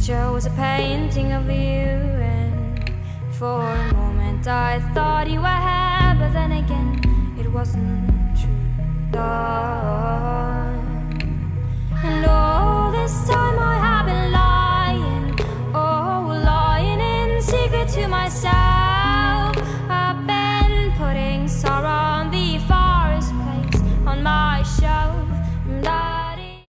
picture was a painting of you, and for a moment I thought you were here, but then again it wasn't true. Dawn. And all this time I have been lying, oh, lying in secret to myself.